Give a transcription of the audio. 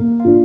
you